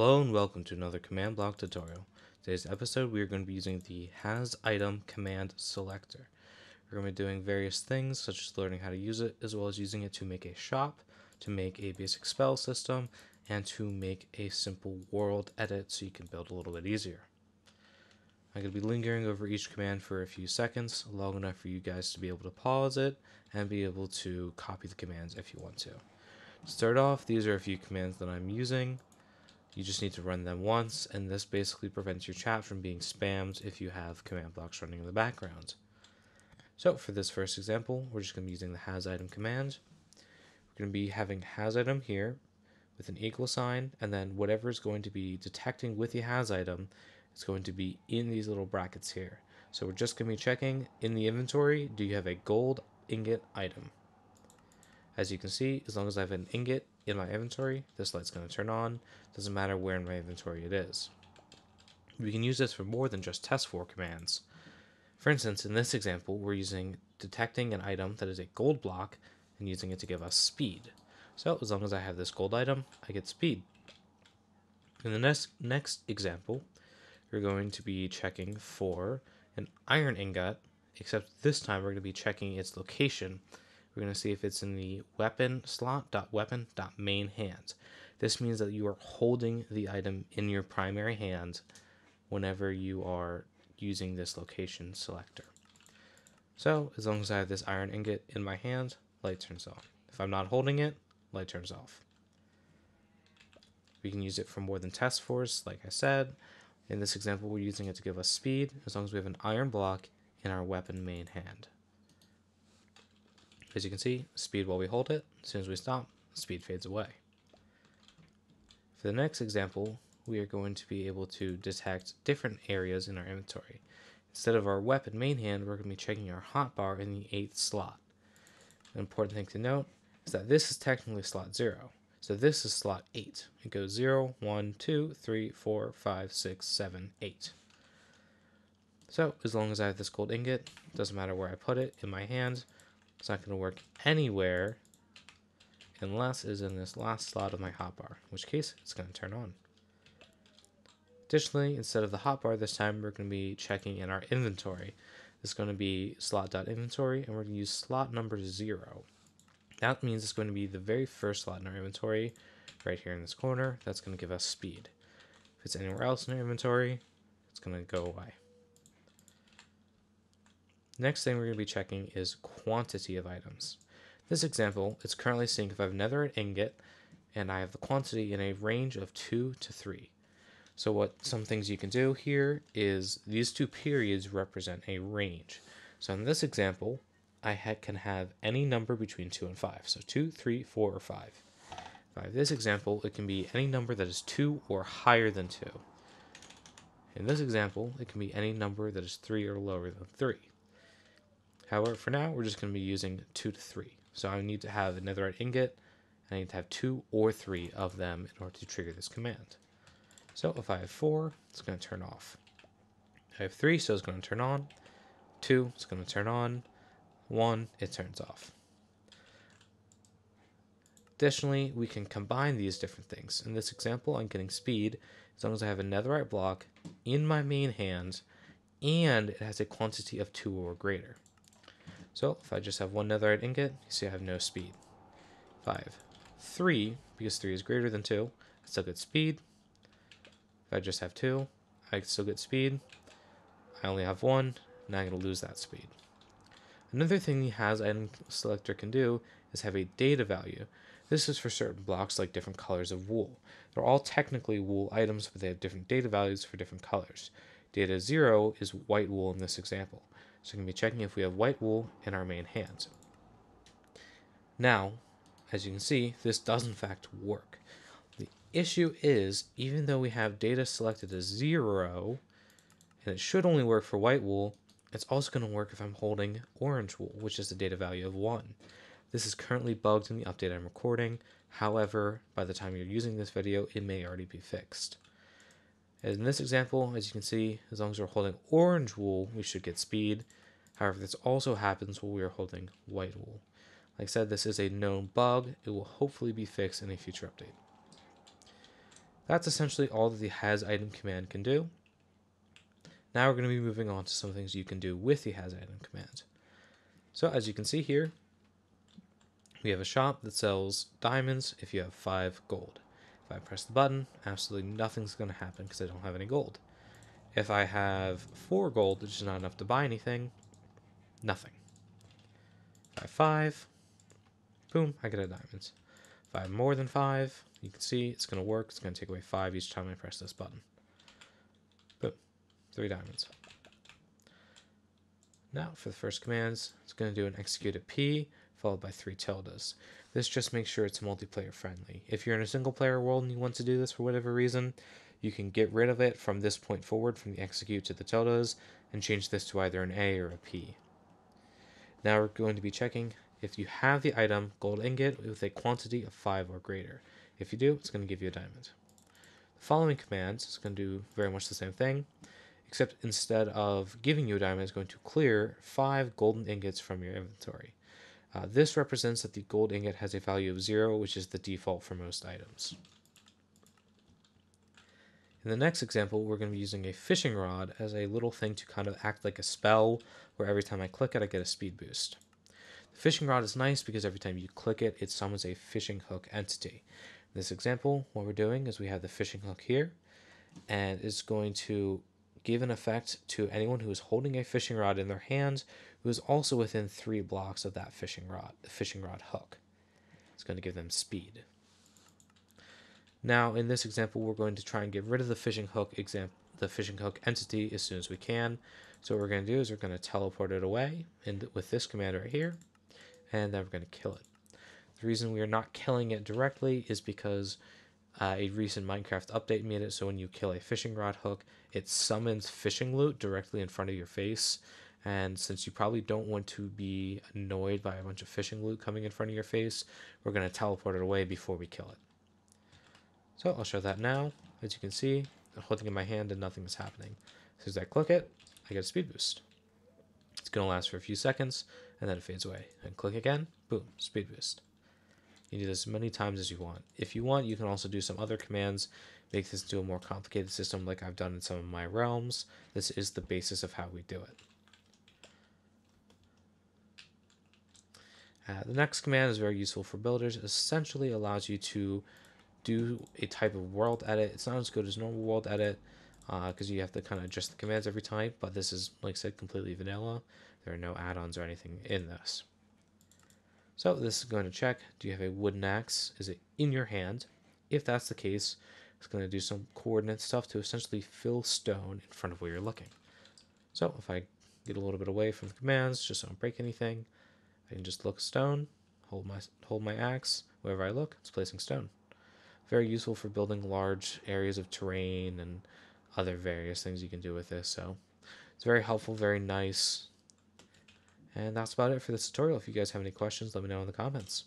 Hello and welcome to another command block tutorial. Today's episode we are going to be using the has item command selector. We're going to be doing various things such as learning how to use it as well as using it to make a shop, to make a basic spell system, and to make a simple world edit so you can build a little bit easier. I'm going to be lingering over each command for a few seconds, long enough for you guys to be able to pause it and be able to copy the commands if you want to. To start off, these are a few commands that I'm using. You just need to run them once, and this basically prevents your chat from being spammed if you have command blocks running in the background. So for this first example, we're just going to be using the has item command. We're going to be having has item here with an equal sign, and then whatever is going to be detecting with the has item is going to be in these little brackets here. So we're just going to be checking in the inventory, do you have a gold ingot item? As you can see, as long as I have an ingot in my inventory, this light's going to turn on. Doesn't matter where in my inventory it is. We can use this for more than just test for commands. For instance, in this example, we're using detecting an item that is a gold block and using it to give us speed. So as long as I have this gold item, I get speed. In the next, next example, we're going to be checking for an iron ingot, except this time we're going to be checking its location we're going to see if it's in the weapon slot dot weapon dot main hand. This means that you are holding the item in your primary hand whenever you are using this location selector. So as long as I have this iron ingot in my hand, light turns on. If I'm not holding it, light turns off. We can use it for more than test force, like I said. In this example, we're using it to give us speed, as long as we have an iron block in our weapon main hand. As you can see, speed while we hold it, as soon as we stop, speed fades away. For the next example, we are going to be able to detect different areas in our inventory. Instead of our weapon main hand, we're going to be checking our hotbar in the 8th slot. An important thing to note is that this is technically slot 0. So this is slot 8. It goes 0, 1, 2, 3, 4, 5, 6, 7, 8. So as long as I have this gold ingot, doesn't matter where I put it in my hand, it's not going to work anywhere unless it's in this last slot of my hotbar, in which case it's going to turn on. Additionally, instead of the hotbar this time, we're going to be checking in our inventory. Is going to be slot.inventory, and we're going to use slot number 0. That means it's going to be the very first slot in our inventory, right here in this corner. That's going to give us speed. If it's anywhere else in our inventory, it's going to go away. Next thing we're going to be checking is quantity of items. This example, it's currently seeing if I have netherite ingot and I have the quantity in a range of 2 to 3. So what some things you can do here is these two periods represent a range. So in this example, I ha can have any number between 2 and 5. So 2, 3, 4, or 5. If I have this example, it can be any number that is 2 or higher than 2. In this example, it can be any number that is 3 or lower than 3. However, for now, we're just going to be using 2 to 3. So I need to have a netherite ingot, and I need to have 2 or 3 of them in order to trigger this command. So if I have 4, it's going to turn off. I have 3, so it's going to turn on. 2, it's going to turn on. 1, it turns off. Additionally, we can combine these different things. In this example, I'm getting speed as long as I have a netherite block in my main hand and it has a quantity of 2 or greater. So if I just have one netherite ingot, you see I have no speed. 5. 3, because 3 is greater than 2, I still get speed. If I just have 2, I still get speed. I only have 1, now I'm going to lose that speed. Another thing the has item selector can do is have a data value. This is for certain blocks like different colors of wool. They're all technically wool items, but they have different data values for different colors. Data 0 is white wool in this example. So we're going to be checking if we have white wool in our main hands. Now, as you can see, this does in fact work. The issue is, even though we have data selected as zero, and it should only work for white wool, it's also going to work if I'm holding orange wool, which is the data value of 1. This is currently bugged in the update I'm recording. However, by the time you're using this video, it may already be fixed. In this example, as you can see, as long as we're holding orange wool, we should get speed. However, this also happens when we are holding white wool. Like I said, this is a known bug. It will hopefully be fixed in a future update. That's essentially all that the has item command can do. Now we're going to be moving on to some things you can do with the has item command. So as you can see here, we have a shop that sells diamonds if you have five gold. If I press the button, absolutely nothing's going to happen because I don't have any gold. If I have four gold, which is not enough to buy anything, nothing. If I have five, boom, I get a diamond. If I have more than five, you can see it's going to work. It's going to take away five each time I press this button. Boom, three diamonds. Now for the first commands, it's going to do an executed P followed by three tildes. This just makes sure it's multiplayer friendly. If you're in a single player world and you want to do this for whatever reason, you can get rid of it from this point forward from the execute to the tildes and change this to either an A or a P. Now we're going to be checking if you have the item gold ingot with a quantity of 5 or greater. If you do, it's going to give you a diamond. The following commands is going to do very much the same thing, except instead of giving you a diamond, it's going to clear 5 golden ingots from your inventory. Uh, this represents that the gold ingot has a value of 0, which is the default for most items. In the next example, we're going to be using a fishing rod as a little thing to kind of act like a spell, where every time I click it, I get a speed boost. The fishing rod is nice because every time you click it, it summons a fishing hook entity. In this example, what we're doing is we have the fishing hook here, and it's going to give an effect to anyone who is holding a fishing rod in their hand who is also within three blocks of that fishing rod, the fishing rod hook. It's going to give them speed. Now, in this example, we're going to try and get rid of the fishing hook example, the fishing hook entity as soon as we can. So what we're going to do is we're going to teleport it away and with this command right here, and then we're going to kill it. The reason we are not killing it directly is because uh, a recent Minecraft update made it so when you kill a fishing rod hook, it summons fishing loot directly in front of your face. And since you probably don't want to be annoyed by a bunch of fishing loot coming in front of your face, we're going to teleport it away before we kill it. So I'll show that now. As you can see, I'm holding in my hand and nothing is happening. As soon as I click it, I get a speed boost. It's going to last for a few seconds, and then it fades away. And click again, boom, speed boost. You do this as many times as you want. If you want, you can also do some other commands, make this into a more complicated system like I've done in some of my realms. This is the basis of how we do it. Uh, the next command is very useful for builders. It essentially allows you to do a type of world edit. It's not as good as normal world edit because uh, you have to kind of adjust the commands every time, but this is, like I said, completely vanilla. There are no add-ons or anything in this. So this is going to check, do you have a wooden axe? Is it in your hand? If that's the case, it's going to do some coordinate stuff to essentially fill stone in front of where you're looking. So if I get a little bit away from the commands, just so don't break anything, I can just look stone, hold my hold my axe, wherever I look, it's placing stone. Very useful for building large areas of terrain and other various things you can do with this. So it's very helpful, very nice. And that's about it for this tutorial. If you guys have any questions, let me know in the comments.